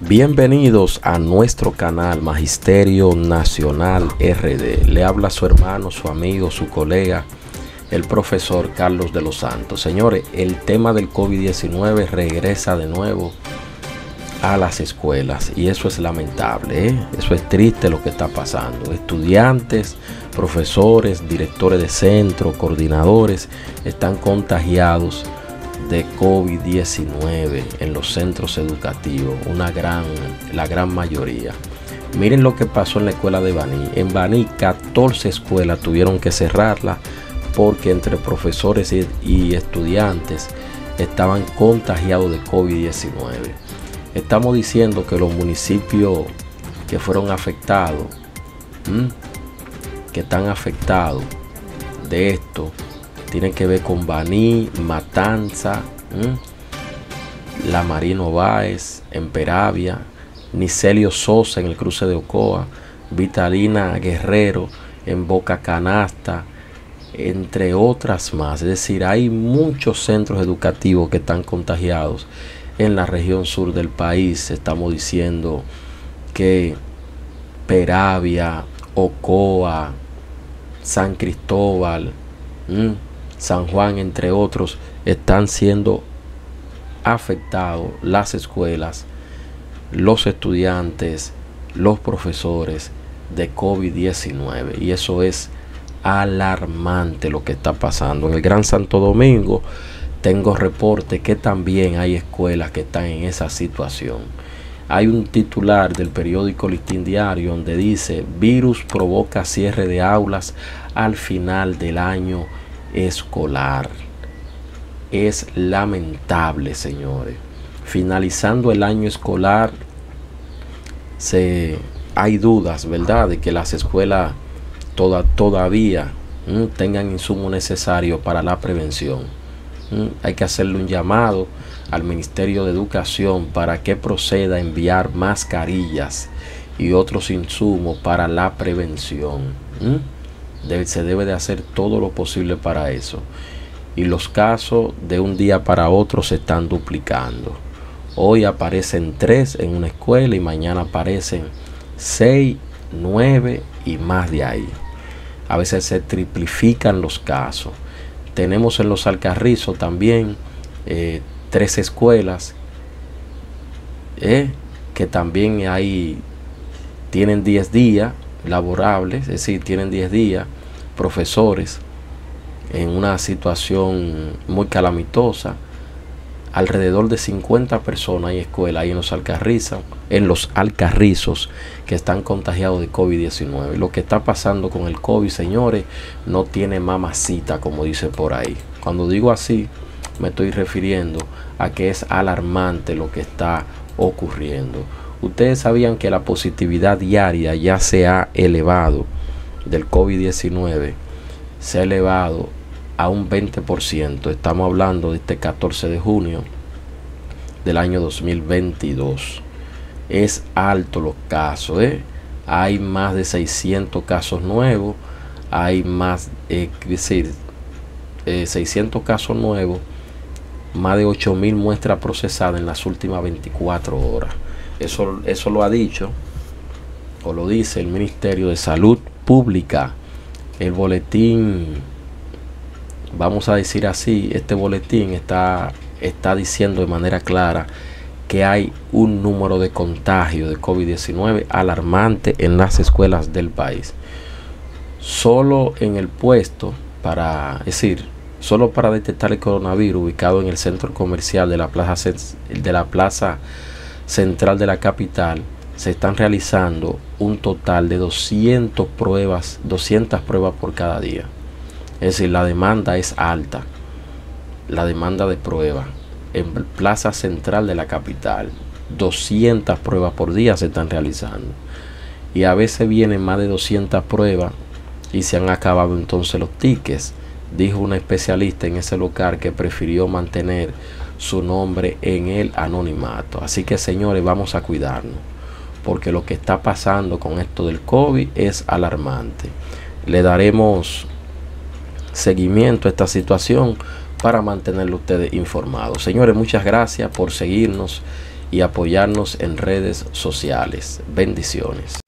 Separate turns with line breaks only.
Bienvenidos a nuestro canal Magisterio Nacional RD. Le habla su hermano, su amigo, su colega, el profesor Carlos de los Santos. Señores, el tema del COVID-19 regresa de nuevo a las escuelas y eso es lamentable, ¿eh? eso es triste lo que está pasando. Estudiantes, profesores, directores de centro, coordinadores están contagiados de COVID-19 en los centros educativos, una gran, la gran mayoría. Miren lo que pasó en la escuela de Baní. En Baní 14 escuelas tuvieron que cerrarla porque entre profesores y, estudiantes estaban contagiados de COVID-19. Estamos diciendo que los municipios que fueron afectados, que están afectados de esto, tienen que ver con Baní, Matanza, La Marino Báez, en Peravia, Nicelio Sosa en el cruce de Ocoa, Vitalina Guerrero en Boca Canasta, entre otras más. Es decir, hay muchos centros educativos que están contagiados en la región sur del país. Estamos diciendo que Peravia, Ocoa, San Cristóbal, San Juan, entre otros, están siendo afectados las escuelas, los estudiantes, los profesores de COVID-19. Y eso es alarmante lo que está pasando. En el Gran Santo Domingo tengo reporte que también hay escuelas que están en esa situación. Hay un titular del periódico Listín Diario donde dice, virus provoca cierre de aulas al final del año escolar. Es lamentable, señores. Finalizando el año escolar, se, hay dudas, ¿verdad?, de que las escuelas toda, todavía tengan insumo necesario para la prevención. Hay que hacerle un llamado al Ministerio de Educación para que proceda a enviar mascarillas y otros insumos para la prevención. Se debe de hacer todo lo posible para eso. Y los casos de un día para otro se están duplicando. Hoy aparecen tres en una escuela y mañana aparecen seis, nueve y más de ahí. A veces se triplifican los casos. Tenemos en los Alcarrizos también eh, tres escuelas eh, que también hay, tienen 10 días laborables, es decir, tienen 10 días profesores en una situación muy calamitosa. Alrededor de 50 personas hay escuelas ahí en los Alcarrizos, en los Alcarrizos que están contagiados de COVID-19. Lo que está pasando con el COVID, señores, no tiene mamacita, como dice por ahí. Cuando digo así, me estoy refiriendo a que es alarmante lo que está ocurriendo. Ustedes sabían que la positividad diaria ya se ha elevado del COVID-19 se ha elevado a un 20%. Estamos hablando de este 14 de junio del año 2022. Es alto los casos. ¿eh? Hay más de 600 casos nuevos. Hay más, eh, decir, 600 eh, casos nuevos. Más de 8.000 muestras procesadas en las últimas 24 horas. Eso lo ha dicho o lo dice el Ministerio de Salud pública. El boletín, vamos a decir así, este boletín está, está diciendo de manera clara que hay un número de contagio de COVID-19 alarmante en las escuelas del país. Solo en el puesto para, decir, solo para detectar el coronavirus ubicado en el centro comercial de la plaza, de la plaza central de la capital, se están realizando un total de 200 pruebas, 200 pruebas por cada día. Es decir, la demanda es alta. La demanda de pruebas en plaza central de la capital, 200 pruebas por día se están realizando. Y a veces vienen más de 200 pruebas y se han acabado entonces los tickets. Dijo una especialista en ese local que prefirió mantener su nombre en el anonimato. Así que señores, vamos a cuidarnos porque lo que está pasando con esto del COVID es alarmante. Le daremos seguimiento a esta situación para mantenerlo ustedes informados. Señores, muchas gracias por seguirnos y apoyarnos en redes sociales. Bendiciones.